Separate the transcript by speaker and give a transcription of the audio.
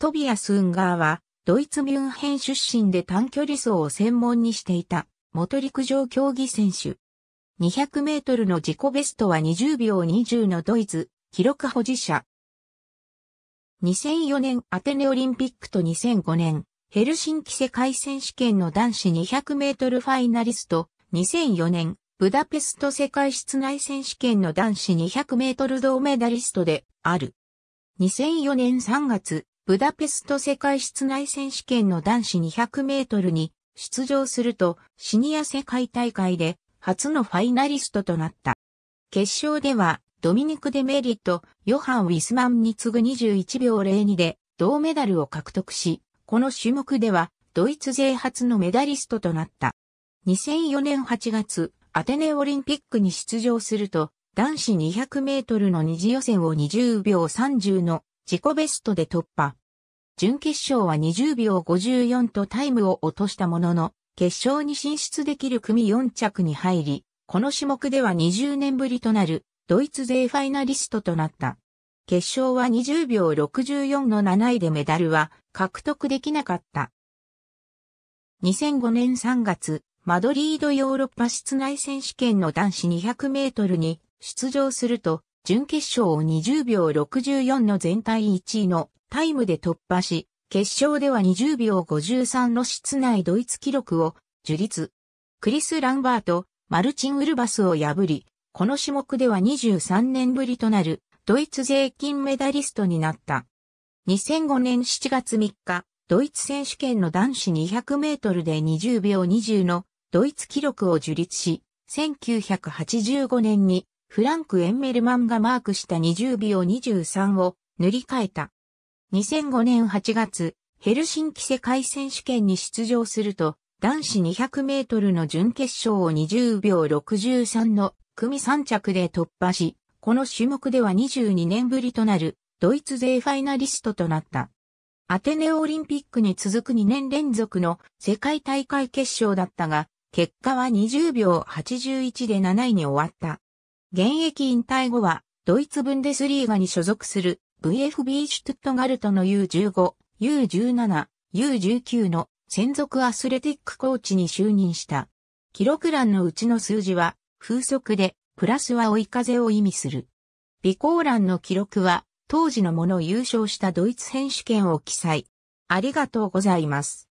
Speaker 1: トビアス・ウンガーは、ドイツミュンヘン出身で短距離走を専門にしていた、元陸上競技選手。200メートルの自己ベストは20秒20のドイツ、記録保持者。2004年アテネオリンピックと2005年、ヘルシンキ世界選手権の男子200メートルファイナリスト、2004年、ブダペスト世界室内選手権の男子200メートル銅メダリストである。2004年3月、ブダペスト世界室内選手権の男子200メートルに出場するとシニア世界大会で初のファイナリストとなった。決勝ではドミニク・デメリット、ヨハン・ウィスマンに次ぐ21秒02で銅メダルを獲得し、この種目ではドイツ勢初のメダリストとなった。2004年8月、アテネオリンピックに出場すると、男子200メートルの二次予選を20秒30の自己ベストで突破。準決勝は20秒54とタイムを落としたものの、決勝に進出できる組4着に入り、この種目では20年ぶりとなるドイツ勢ファイナリストとなった。決勝は20秒64の7位でメダルは獲得できなかった。2005年3月、マドリードヨーロッパ室内選手権の男子200メートルに出場すると、準決勝を20秒64の全体1位のタイムで突破し、決勝では20秒53の室内ドイツ記録を樹立。クリス・ランバート、マルチン・ウルバスを破り、この種目では23年ぶりとなるドイツ税金メダリストになった。2005年7月3日、ドイツ選手権の男子200メートルで20秒20のドイツ記録を樹立し、1985年にフランク・エンメルマンがマークした20秒23を塗り替えた。2005年8月、ヘルシンキ世界選手権に出場すると、男子200メートルの準決勝を20秒63の組3着で突破し、この種目では22年ぶりとなるドイツ勢ファイナリストとなった。アテネオリンピックに続く2年連続の世界大会決勝だったが、結果は20秒81で7位に終わった。現役引退後は、ドイツブンデスリーガに所属する VFB シュトゥットガルトの U15、U17、U19 の専属アスレティックコーチに就任した。記録欄のうちの数字は風速で、プラスは追い風を意味する。備考欄の記録は当時のもの優勝したドイツ選手権を記載。ありがとうございます。